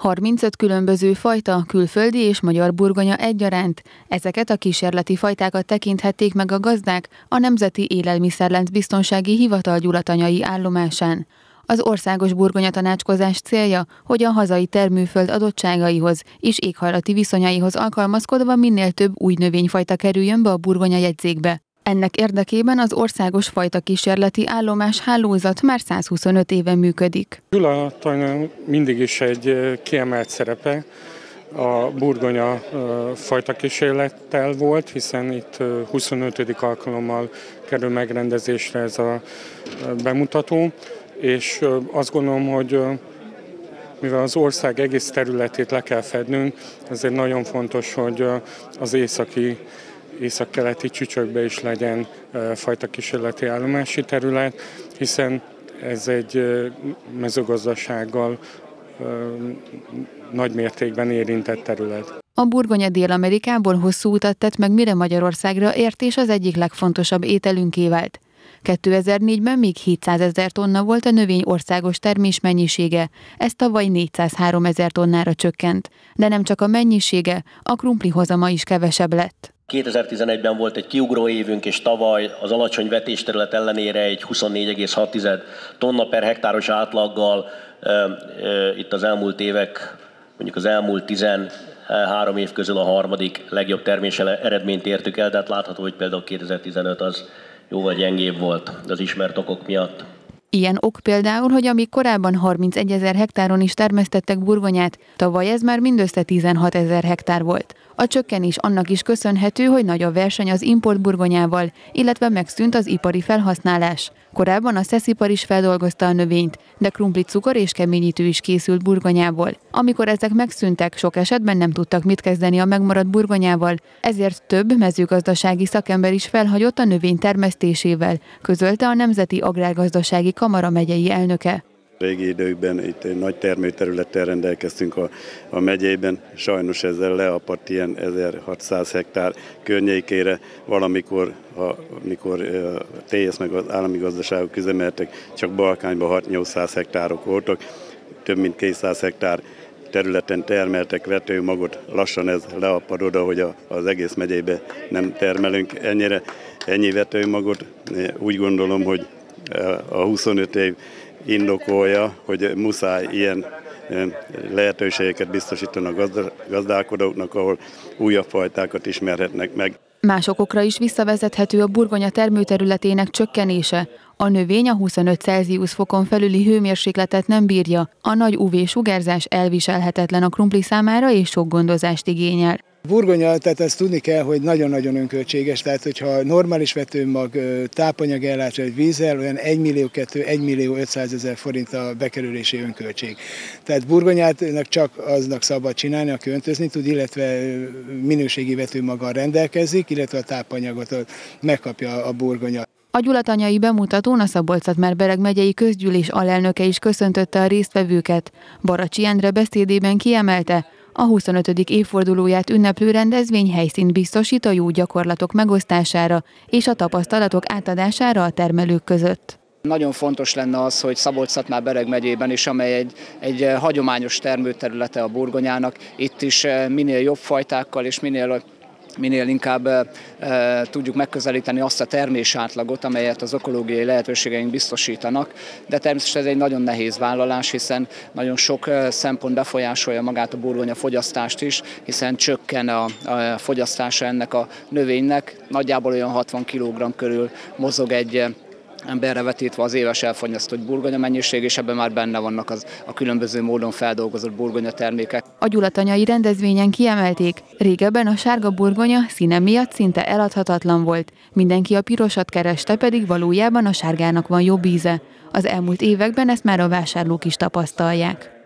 35 különböző fajta, külföldi és magyar burgonya egyaránt. Ezeket a kísérleti fajtákat tekinthették meg a gazdák a Nemzeti Élelmiszerlánc Biztonsági Hivatal gyulatanyai állomásán. Az országos burgonya tanácskozás célja, hogy a hazai termőföld adottságaihoz és éghajlati viszonyaihoz alkalmazkodva minél több új növényfajta kerüljön be a burgonya jegyzékbe. Ennek érdekében az országos fajta kísérleti állomás hálózat már 125 éve működik. Gyula mindig is egy kiemelt szerepe a burgonya fajta kísérlettel volt, hiszen itt 25. alkalommal kerül megrendezésre ez a bemutató, és azt gondolom, hogy mivel az ország egész területét le kell fednünk, ezért nagyon fontos, hogy az északi északkeleti csücsökbe is legyen fajta kísérleti állomási terület, hiszen ez egy mezőgazdasággal nagy mértékben érintett terület. A burgonya Dél-Amerikából hosszú utat tett meg, mire Magyarországra ért, és az egyik legfontosabb ételünké vált. 2004-ben még 700 ezer tonna volt a növény országos termés mennyisége, ez tavaly 403 ezer tonnára csökkent. De nem csak a mennyisége, a krumpli hozama is kevesebb lett. 2011-ben volt egy kiugró évünk, és tavaly az alacsony vetésterület ellenére egy 24,6 tonna per hektáros átlaggal itt az elmúlt évek, mondjuk az elmúlt 13 év közül a harmadik legjobb termés eredményt értük el, de hát látható, hogy például 2015 az jóval gyengébb volt az ismert okok miatt. Ilyen ok például, hogy amíg korábban 31 ezer hektáron is termesztettek burgonyát, tavaly ez már mindössze 16 ezer hektár volt. A csökkenés annak is köszönhető, hogy nagy a verseny az import burgonyával, illetve megszűnt az ipari felhasználás. Korábban a szeszipar is feldolgozta a növényt, de krumpli cukor és keményítő is készült burgonyából. Amikor ezek megszűntek, sok esetben nem tudtak mit kezdeni a megmaradt burgonyával, ezért több mezőgazdasági szakember is felhagyott a növény termesztésével, közölte a Nemzeti Agrárgazdasági Kamara megyei elnöke. Régi időkben itt egy nagy termőterülettel rendelkeztünk a, a megyében, sajnos ezzel leapadt ilyen 1600 hektár környékére, valamikor, ha, mikor a TSZ meg az állami gazdaságok üzemeltek, csak Balkányban 6-800 hektárok voltak, több mint 200 hektár területen termeltek vetőmagot, lassan ez leapad oda, hogy a, az egész megyébe nem termelünk ennyire, ennyi vetőmagot. Úgy gondolom, hogy a 25 év indokolja, hogy muszáj ilyen lehetőségeket biztosítani a gazdálkodóknak, ahol újabb fajtákat ismerhetnek meg. Más okokra is visszavezethető a burgonya termőterületének csökkenése. A növény a 25 Celsius fokon felüli hőmérsékletet nem bírja, a nagy UV-sugárzás elviselhetetlen a krumpli számára és sok gondozást igényel. Burgonya, tehát ezt tudni kell, hogy nagyon-nagyon önköltséges, tehát hogyha normális vetőmag, tápanyag ellátás, vagy vízzel, olyan 1 millió 2, 1 millió 500 ezer forint a bekerülési önköltség. Tehát burgonyátnak csak aznak szabad csinálni, aki öntözni tud, illetve minőségi vetőmaggal rendelkezik, illetve a tápanyagot megkapja a burgonya. A gyulatanyai bemutatón a szabolcs bereg megyei közgyűlés alelnöke is köszöntötte a résztvevőket. Baracsi Endre beszédében kiemelte, a 25. évfordulóját ünneplő rendezvény helyszínt biztosít a jó gyakorlatok megosztására és a tapasztalatok átadására a termelők között. Nagyon fontos lenne az, hogy szabolcs bereg megyében is, amely egy, egy hagyományos termőterülete a burgonyának, itt is minél jobb fajtákkal és minél minél inkább e, tudjuk megközelíteni azt a termés átlagot, amelyet az ökológiai lehetőségeink biztosítanak, de természetesen ez egy nagyon nehéz vállalás, hiszen nagyon sok szempont befolyásolja magát a burgonya fogyasztást is, hiszen csökken a, a fogyasztása ennek a növénynek, nagyjából olyan 60 kg körül mozog egy emberre vetítve az éves elfogyasztott burgonya mennyiség, és ebben már benne vannak az, a különböző módon feldolgozott burgonya termékek. A gyulatanyai rendezvényen kiemelték, régebben a sárga burgonya színe miatt szinte eladhatatlan volt. Mindenki a pirosat kereste, pedig valójában a sárgának van jobb íze. Az elmúlt években ezt már a vásárlók is tapasztalják.